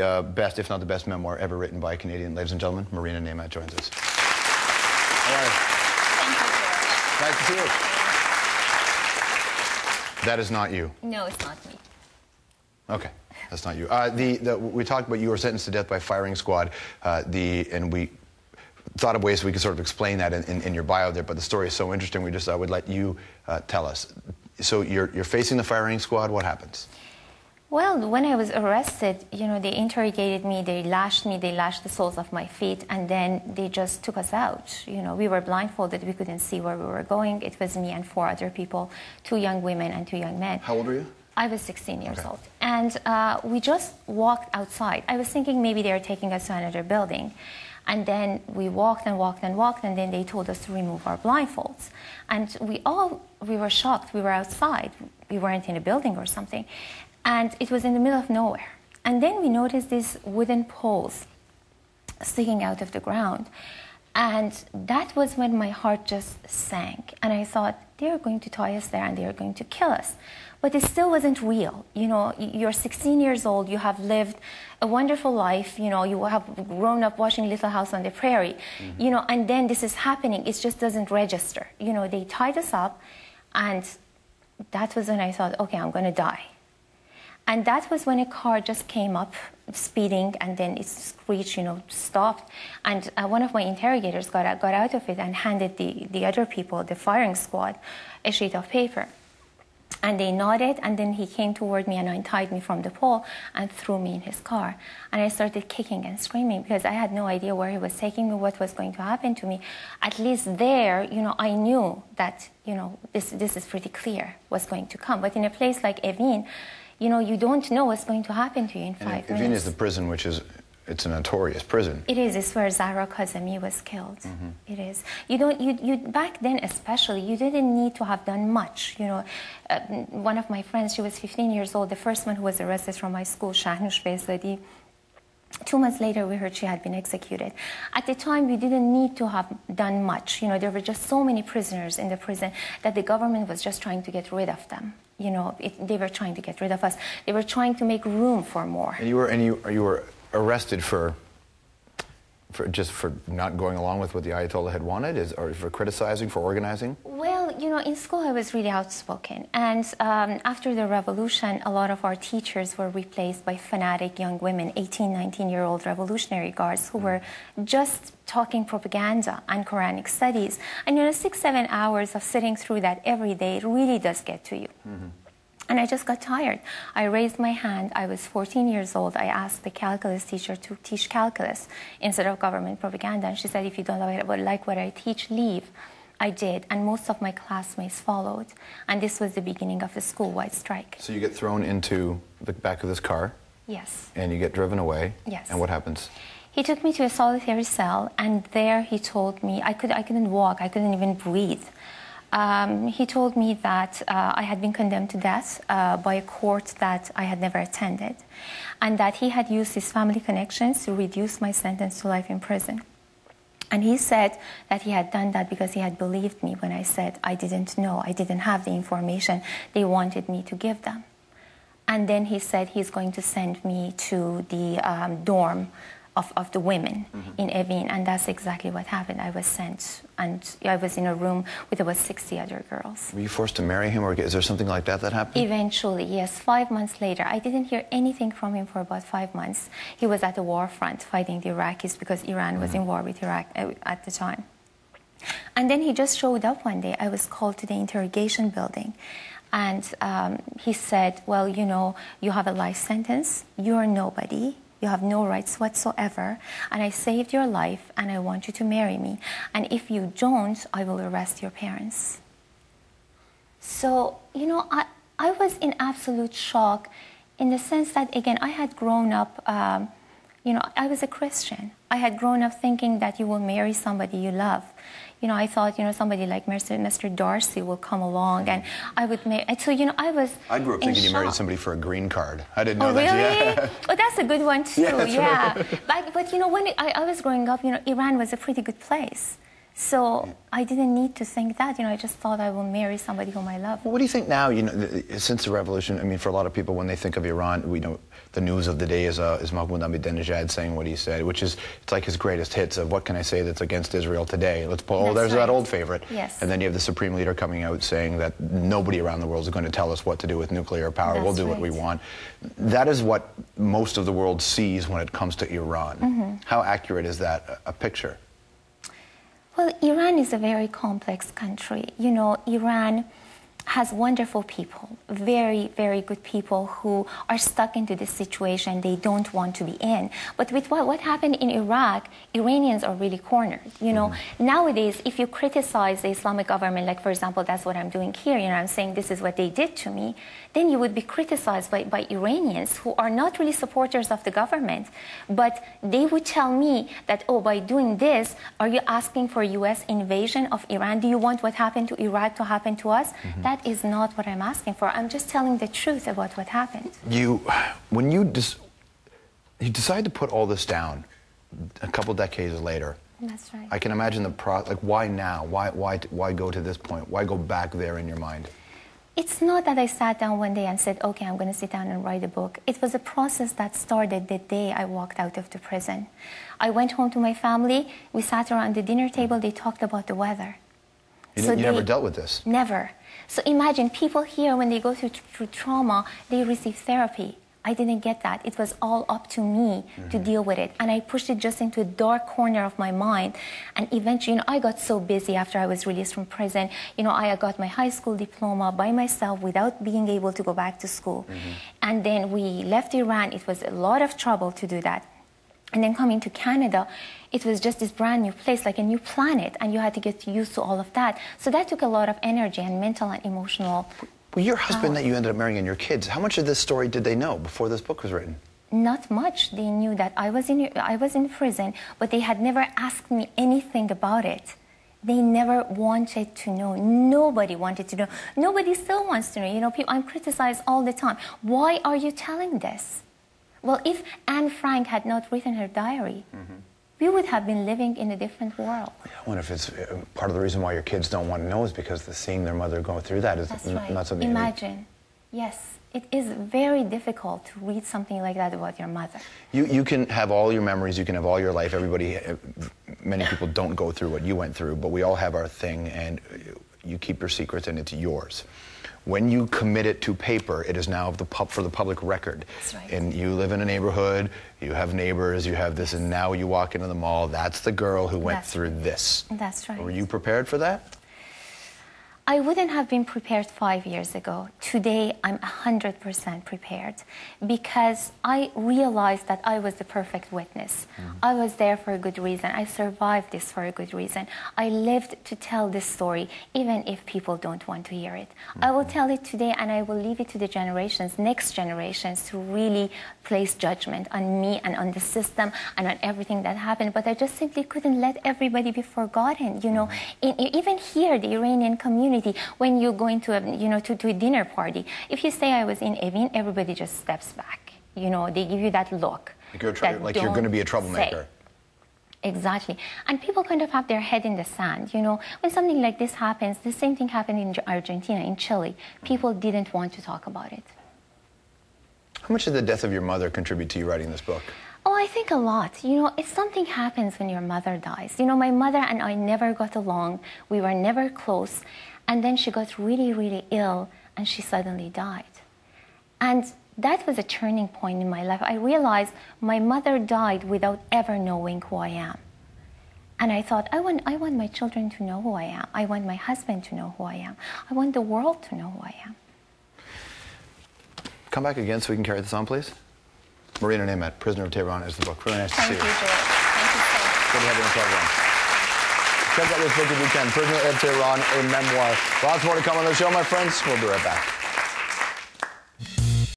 uh, best, if not the best, memoir ever written by a Canadian. Ladies and gentlemen, Marina Nemat joins us. How are you? Nice to see you. That is not you. No, it's not me. Okay, that's not you. Uh, the, the, we talked about you were sentenced to death by firing squad. Uh, the, and we thought of ways we could sort of explain that in, in, in, your bio there, but the story is so interesting, we just I would let you uh, tell us. So you're, you're facing the firing squad. What happens? Well, when I was arrested, you know, they interrogated me, they lashed me, they lashed the soles of my feet, and then they just took us out. You know, we were blindfolded, we couldn't see where we were going. It was me and four other people, two young women and two young men. How old were you? I was 16 years okay. old. And uh, we just walked outside. I was thinking maybe they were taking us to another building. And then we walked and walked and walked, and then they told us to remove our blindfolds. And we all, we were shocked. We were outside. We weren't in a building or something. And it was in the middle of nowhere. And then we noticed these wooden poles sticking out of the ground. And that was when my heart just sank. And I thought, they're going to tie us there and they're going to kill us. But it still wasn't real. You know, you're 16 years old, you have lived a wonderful life, you know, you have grown up watching Little House on the Prairie, mm-hmm. you know, and then this is happening. It just doesn't register. You know, they tied us up, and that was when I thought, okay, I'm going to die. And that was when a car just came up speeding and then it screeched, you know, stopped. And uh, one of my interrogators got out, got out of it and handed the, the other people, the firing squad, a sheet of paper. And they nodded, and then he came toward me and untied me from the pole and threw me in his car. And I started kicking and screaming because I had no idea where he was taking me, what was going to happen to me. At least there, you know, I knew that, you know, this, this is pretty clear what's going to come. But in a place like Evin, you know, you don't know what's going to happen to you in five and minutes. is the prison, which is it's a notorious prison. It is. It's where Zahra Kazemi was killed. Mm-hmm. It is. You don't. You, you back then, especially, you didn't need to have done much. You know, uh, one of my friends, she was 15 years old, the first one who was arrested from my school, Shahnush Behzadi. Two months later, we heard she had been executed. At the time, we didn't need to have done much. You know, there were just so many prisoners in the prison that the government was just trying to get rid of them you know, it, they were trying to get rid of us. They were trying to make room for more. And you were, and you, you were arrested for, for just for not going along with what the Ayatollah had wanted, is, or for criticizing, for organizing? Well, you know, in school I was really outspoken. And um, after the revolution, a lot of our teachers were replaced by fanatic young women, 18, 19 year old revolutionary guards who were just talking propaganda and Quranic studies. And, you know, six, seven hours of sitting through that every day, really does get to you. Mm-hmm. And I just got tired. I raised my hand. I was 14 years old. I asked the calculus teacher to teach calculus instead of government propaganda. And she said, if you don't like what I teach, leave. I did, and most of my classmates followed. And this was the beginning of the school-wide strike. So you get thrown into the back of this car? Yes. And you get driven away? Yes. And what happens? He took me to a solitary cell, and there he told me I, could, I couldn't walk, I couldn't even breathe. Um, he told me that uh, I had been condemned to death uh, by a court that I had never attended, and that he had used his family connections to reduce my sentence to life in prison. And he said that he had done that because he had believed me when I said I didn't know, I didn't have the information they wanted me to give them. And then he said he's going to send me to the um, dorm of, of the women mm-hmm. in Evin, and that's exactly what happened. I was sent, and I was in a room with about 60 other girls. Were you forced to marry him, or is there something like that that happened? Eventually, yes. Five months later, I didn't hear anything from him for about five months. He was at the war front fighting the Iraqis because Iran mm-hmm. was in war with Iraq uh, at the time. And then he just showed up one day. I was called to the interrogation building. And um, he said, Well, you know, you have a life sentence. You're nobody you have no rights whatsoever, and I saved your life, and I want you to marry me. And if you don't, I will arrest your parents. So, you know, I, I was in absolute shock in the sense that, again, I had grown up, um, you know, I was a Christian. I had grown up thinking that you will marry somebody you love you know, I thought, you know, somebody like Mr. Mr. Darcy will come along and I would make, so, you know, I was. I grew up thinking shock. you married somebody for a green card. I didn't oh, know oh, that. Really? Yeah. Oh, that's a good one too, yeah. yeah. But, but, you know, when I, I was growing up, you know, Iran was a pretty good place. So I didn't need to think that. You know, I just thought I will marry somebody whom I love. Well, what do you think now? You know, since the revolution, I mean, for a lot of people, when they think of Iran, we know the news of the day is, uh, is Mahmoud Ahmadinejad saying what he said, which is it's like his greatest hits of what can I say that's against Israel today? Let's pull. Oh, there's right. that old favorite. Yes. And then you have the supreme leader coming out saying that nobody around the world is going to tell us what to do with nuclear power. we'll That's do what we want. That is what most of the world sees when it comes to Iran. Mm-hmm. How accurate is that a picture? Well, Iran is a very complex country. You know, Iran has wonderful people, very, very good people who are stuck into this situation they don't want to be in. But with what, what happened in Iraq, Iranians are really cornered. You know, mm-hmm. nowadays, if you criticize the Islamic government, like for example, that's what I'm doing here, you know, I'm saying this is what they did to me, then you would be criticized by, by Iranians who are not really supporters of the government. But they would tell me that, oh, by doing this, are you asking for US invasion of Iran? Do you want what happened to Iraq to happen to us? Mm-hmm. That is not what I'm asking for. I'm just telling the truth about what happened. You, when you dis- you decide to put all this down, a couple decades later. That's right. I can imagine the pro. Like, why now? Why, why, why go to this point? Why go back there in your mind? It's not that I sat down one day and said, okay, I'm going to sit down and write a book. It was a process that started the day I walked out of the prison. I went home to my family. We sat around the dinner table. They talked about the weather. You, So you never dealt with this. Never. So imagine people here, when they go through, through trauma, they receive therapy. I didn't get that. It was all up to me to mm-hmm. deal with it. And I pushed it just into a dark corner of my mind. And eventually, you know, I got so busy after I was released from prison. You know, I got my high school diploma by myself without being able to go back to school. Mm-hmm. And then we left Iran. It was a lot of trouble to do that. And then coming to Canada, it was just this brand new place, like a new planet, and you had to get used to all of that. So that took a lot of energy and mental and emotional. Well, your husband Oh. that you ended up marrying and your kids. How much of this story did they know before this book was written? Not much. They knew that I was in I was in prison, but they had never asked me anything about it. They never wanted to know. Nobody wanted to know. Nobody still wants to know. You know, people, I'm criticized all the time. Why are you telling this? Well, if Anne Frank had not written her diary, we would have been living in a different world. I wonder if it's uh, part of the reason why your kids don't want to know is because the seeing their mother go through that is n- right. not something. Imagine. Yes, it is very difficult to read something like that about your mother. You, you can have all your memories, you can have all your life. Everybody, uh, many people don't go through what you went through, but we all have our thing, and you keep your secrets, and it's yours. When you commit it to paper, it is now the pub, for the public record. That's right. And you live in a neighborhood, you have neighbors, you have this, and now you walk into the mall. That's the girl who went That's through this. That's right. Were you prepared for that? I wouldn't have been prepared five years ago. Today, I'm 100% prepared because I realized that I was the perfect witness. Mm-hmm. I was there for a good reason. I survived this for a good reason. I lived to tell this story, even if people don't want to hear it. I will mm-hmm. tell it today and I will leave it to the generations, next generations, to really place judgment on me and on the system and on everything that happened. But I just simply couldn't let everybody be forgotten. You know, mm-hmm. in, even here, the Iranian community, when you go into a, you know, to, to a dinner party, if you say I was in Evin, everybody just steps back. You know, they give you that look. Like you're, that like you're going to be a say. troublemaker. Exactly. And people kind of have their head in the sand. You know, when something like this happens, the same thing happened in Argentina, in Chile. People didn't want to talk about it. How much did the death of your mother contribute to you writing this book? Oh, I think a lot. You know, if something happens when your mother dies, you know, my mother and I never got along. We were never close. And then she got really, really ill and she suddenly died. And that was a turning point in my life. I realized my mother died without ever knowing who I am. And I thought, I want, I want my children to know who I am. I want my husband to know who I am. I want the world to know who I am. Come back again so we can carry this on, please. Marina Nemat, Prisoner of Tehran, is the book. Really nice to Thank see you, George. Thank you so much. Good to have you on the program. Check out this book if you can. Prisoner of Tehran, a memoir. Lots more to come on the show, my friends. We'll be right back.